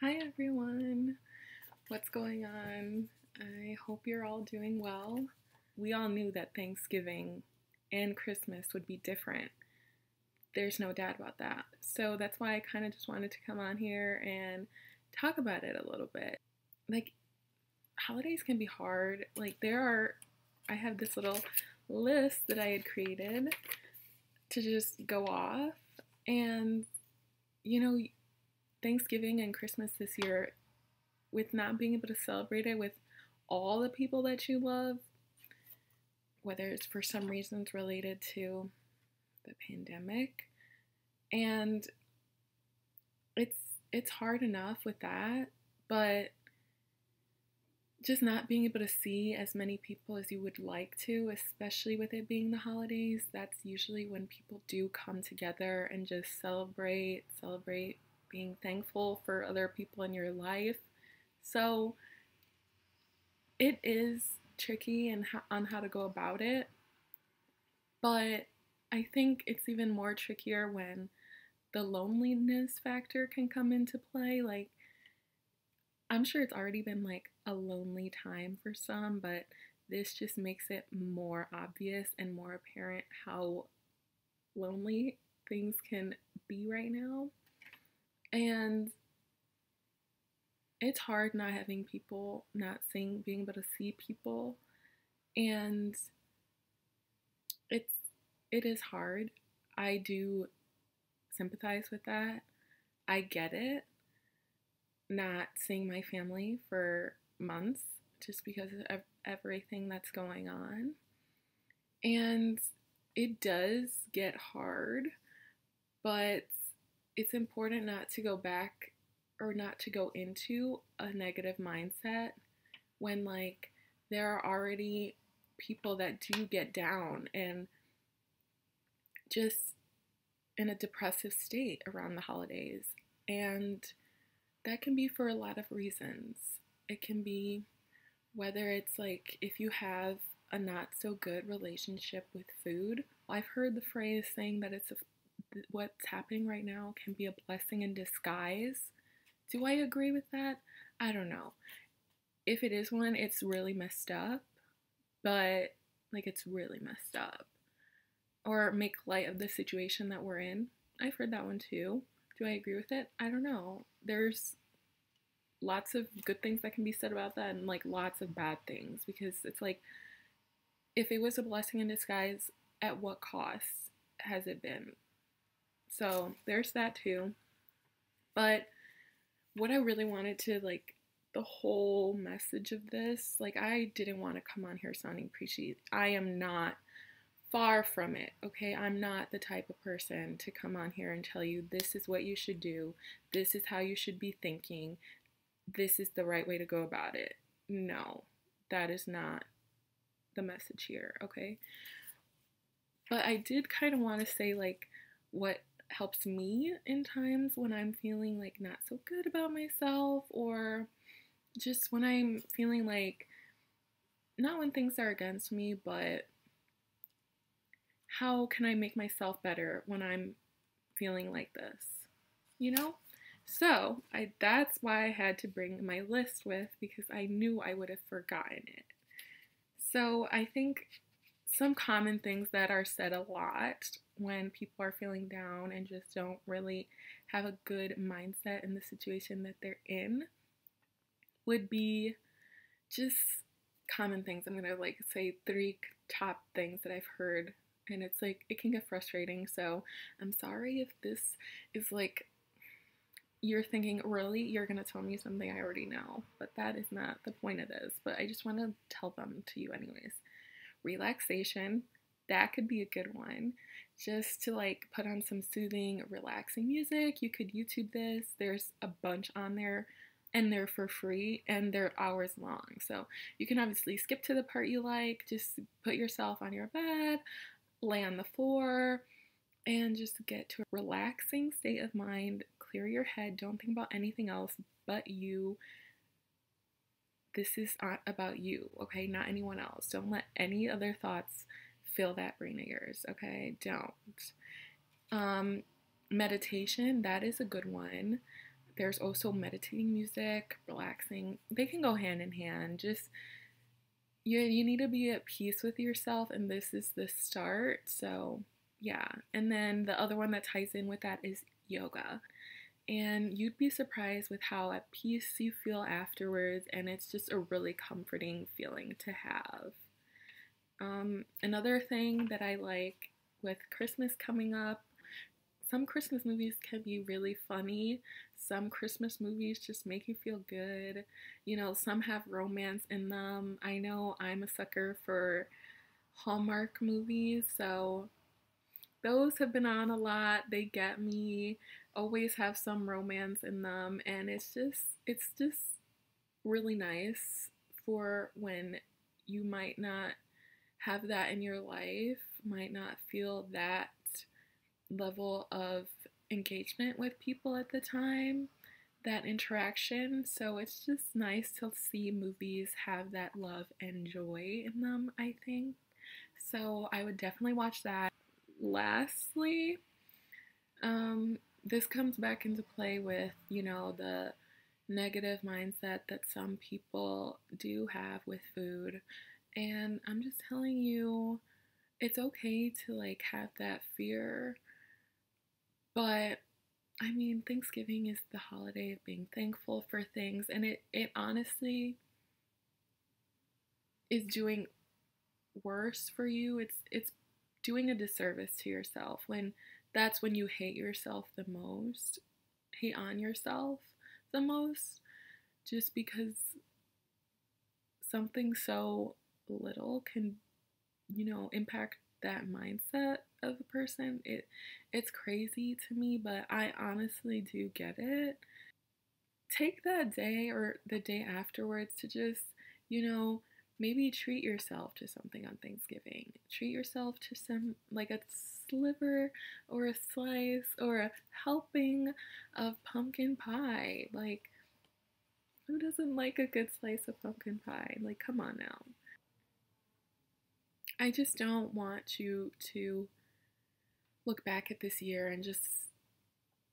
Hi everyone. What's going on? I hope you're all doing well. We all knew that Thanksgiving and Christmas would be different. There's no doubt about that. So that's why I kind of just wanted to come on here and talk about it a little bit. Like, holidays can be hard. Like, there are, I have this little list that I had created to just go off. And, you know, Thanksgiving and Christmas this year, with not being able to celebrate it with all the people that you love, whether it's for some reasons related to the pandemic, and it's it's hard enough with that, but just not being able to see as many people as you would like to, especially with it being the holidays, that's usually when people do come together and just celebrate, celebrate being thankful for other people in your life. So it is tricky and on how to go about it. But I think it's even more trickier when the loneliness factor can come into play. Like, I'm sure it's already been like a lonely time for some, but this just makes it more obvious and more apparent how lonely things can be right now. And it's hard not having people, not seeing, being able to see people. And it's, it is hard. I do sympathize with that. I get it. Not seeing my family for months just because of everything that's going on. And it does get hard, but it's important not to go back or not to go into a negative mindset when like there are already people that do get down and just in a depressive state around the holidays. And that can be for a lot of reasons. It can be whether it's like if you have a not so good relationship with food. I've heard the phrase saying that it's a what's happening right now can be a blessing in disguise. Do I agree with that? I don't know. If it is one, it's really messed up, but like it's really messed up. Or make light of the situation that we're in. I've heard that one too. Do I agree with it? I don't know. There's lots of good things that can be said about that and like lots of bad things because it's like if it was a blessing in disguise, at what cost has it been? So there's that too. But what I really wanted to like the whole message of this, like I didn't want to come on here sounding preachy. I am not far from it, okay? I'm not the type of person to come on here and tell you this is what you should do, this is how you should be thinking, this is the right way to go about it. No, that is not the message here, okay? But I did kind of want to say, like, what helps me in times when I'm feeling like not so good about myself or just when I'm feeling like not when things are against me, but how can I make myself better when I'm feeling like this? You know? So, I that's why I had to bring my list with because I knew I would have forgotten it. So, I think some common things that are said a lot when people are feeling down and just don't really have a good mindset in the situation that they're in would be just common things. I'm gonna like say three top things that I've heard, and it's like it can get frustrating. So I'm sorry if this is like you're thinking, really, you're gonna tell me something I already know, but that is not the point of this. But I just want to tell them to you, anyways. Relaxation, that could be a good one just to like put on some soothing, relaxing music. You could YouTube this. There's a bunch on there and they're for free and they're hours long. So you can obviously skip to the part you like, just put yourself on your bed, lay on the floor, and just get to a relaxing state of mind. Clear your head. Don't think about anything else but you. This is not about you, okay? Not anyone else. Don't let any other thoughts fill that brain of yours, okay? Don't. Um, meditation, that is a good one. there's also meditating music, relaxing. They can go hand in hand. Just you you need to be at peace with yourself and this is the start. So, yeah. And then the other one that ties in with that is yoga. And you'd be surprised with how at peace you feel afterwards, and it's just a really comforting feeling to have. Um, another thing that I like with Christmas coming up some Christmas movies can be really funny. Some Christmas movies just make you feel good. You know, some have romance in them. I know I'm a sucker for Hallmark movies, so those have been on a lot. They get me. Always have some romance in them, and it's just it's just really nice for when you might not have that in your life, might not feel that level of engagement with people at the time, that interaction. So it's just nice to see movies have that love and joy in them, I think. So I would definitely watch that. Lastly, um, this comes back into play with, you know, the negative mindset that some people do have with food. And I'm just telling you, it's okay to like have that fear but I mean, Thanksgiving is the holiday of being thankful for things, and it, it honestly is doing worse for you. It's it's doing a disservice to yourself when that's when you hate yourself the most, hate on yourself the most, just because something so little can, you know, impact that mindset of a person. It it's crazy to me, but I honestly do get it. Take that day or the day afterwards to just, you know, maybe treat yourself to something on Thanksgiving. Treat yourself to some like a sliver or a slice or a helping of pumpkin pie. Like who doesn't like a good slice of pumpkin pie? Like come on now. I just don't want you to look back at this year and just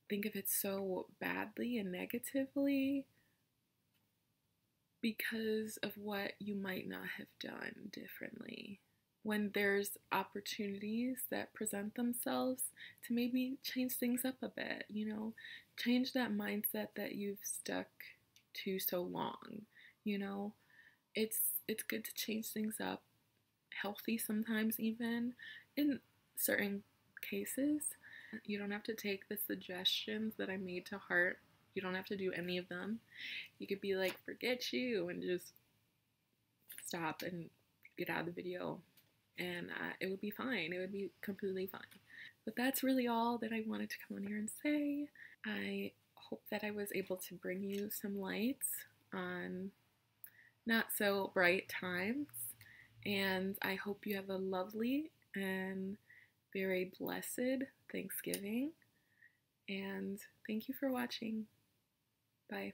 think of it so badly and negatively because of what you might not have done differently. When there's opportunities that present themselves to maybe change things up a bit, you know, change that mindset that you've stuck to so long, you know. It's it's good to change things up healthy sometimes, even in certain cases. You don't have to take the suggestions that I made to heart. You don't have to do any of them. You could be like, forget you, and just stop and get out of the video. And uh, it would be fine. It would be completely fine. But that's really all that I wanted to come on here and say. I hope that I was able to bring you some lights on not so bright times and I hope you have a lovely and very blessed Thanksgiving. And thank you for watching. Bye.